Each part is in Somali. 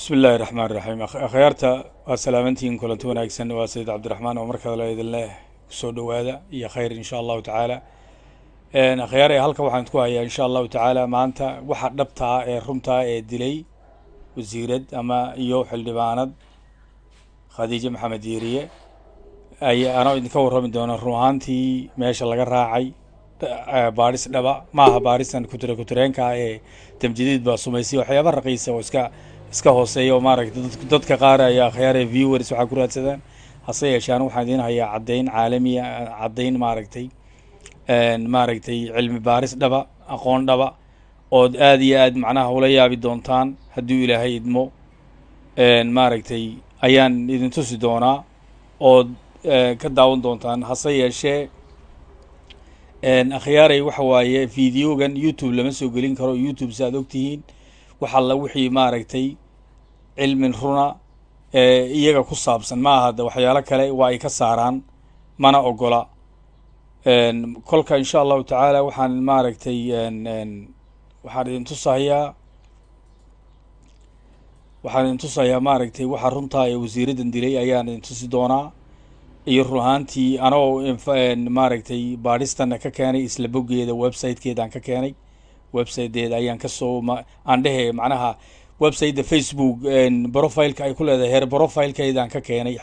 bismi illaahi raxmaan raxiim akhyaarta waa salaamantihiin kulanti wanaagsan. Waa sayid cabdiraxmaan oo markaa la idin leh ku soo dhowaada iyo khayr insha allahu tacaala. Akhyaar ee halkan waxaan ku hayaa insha allahu tacaala maanta waxa dhabtaa ee runtaa ee dilay wasiirad ama iyo xildhibaanad. Khadiijo maxamed diiriye ay anoo idinka warrami doona run meesha laga raacay. Baadhis dhaba maaha baadhisan kuture kutureenka ah ee tamjadiid baa sumaysay waxyaaba raqiisa oo iska iska hooseeya oo maaragtay dadka qaar ayaa akhyaaree viewers waxaa ku raadsadaan. Hase yeeshaan waxaan idiin hayaa caddayn caalamiya caddayn maaragtay maaragtay cilmi baaris dhaba aqoon dhaba ood aad iyo aad macnaha ula yaabi doontaan hadduu ilaahay idmo. Maaragtay ayaan idin tusi doonaa ood ka daawan doontaan. Hase yeeshee akhyaaray waxa waaye videogan youtube lama soo gelin karo. Youtube si aad ogtihiin wax alla wixii maaragtay cilmin runa iyaga ku saabsan. Ma aha de waxyaalo kale waa ay ka saaraan mana ogola. Kolka insha allahu tacaala waxaan maaragtay waxaan idin tusahayaa waxaan idin tusayaa maaragtay waxa runtaa ee wasiiraddan dilay ayaan idin tusi doonaa. Iyo run ahaantii anoo maaragtay baadhistana ka keenay isla boggeeda websitekeedaan ka keenay websitedeeda ayaan ka soo aan dhehe macnaha websiteda facebook profileka ay ku leedahay heer profilkeedaan ka keenay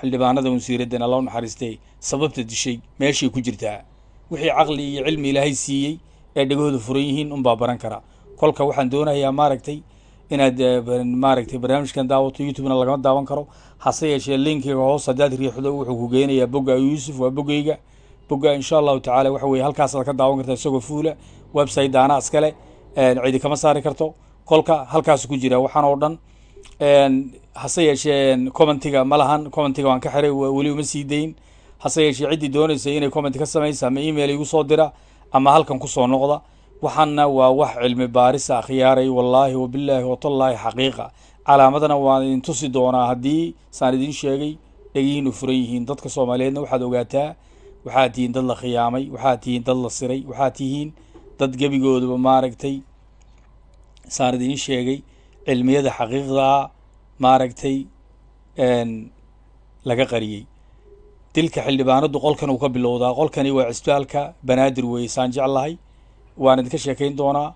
xildhibaanada wasiiraddan alla naxariistay sababta dishay meeshay ku jirtaa. Wixii caqli iyo cilmi ilaahay siiyey ee dhegahooda furan yihiin unbaa baran kara. Kolka waxaan doonayaa maaragtay inaad maaragtay barnaamijkan daawato youtubena lagama daawan karo. Hase yeeshee linkiga hoos haddaad riixdo wuxuu ku geenayaa bogga yuusuf waa boggeyga bogga insha allahu tacaala waxa weye halkaasaad ka daawan kartaa isagoo fuula website daana iskale cidi kama saari karto. Kolka halkaasu ku jira waxaan oo dhan hase yeeshee commentiga ma commentiga waan ka xiray weli uma sii dayn hase yeeshee ciddii doonaysa inay comment ka samaysa ama email igu soo dira ama halkan ku soo noqda. Waxaana waa wax cilmi baarisa akhyaaray wallaahi wabilaahi watallaahi xaqiiqa. Calaamadana waan idin tusi doonaa haddii saan idin sheegay dhegihiinu furan yihiin. Dadka soomaaliyeedna waxaad ogaataa waxaad tihiin dad la khiyaamay waxaad tihiin dad la siray waxaad tihiin dad gebigooduba maaragtay saan idin sheegay cilmiyada xaqiiqdaa maaragtay laga qariyey. Dilka xildhibaanadu qolkan uu ka bilowdaa qolkani waa cisbitaalka banaadir weeye saan jeclahay. Waan idinka sheekayn doonaa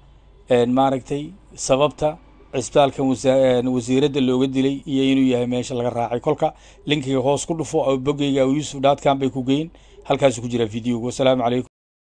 maaragtay sababta cisbitaalkan wasiiradda looga dilay iyo inuu yahay meesha laga raacay. Kolka linkiga hoos ku dhufo boggeyga yuusuf dotcom bay ku geyn halkaasu ku jiraa videoga wasalaamu calaykum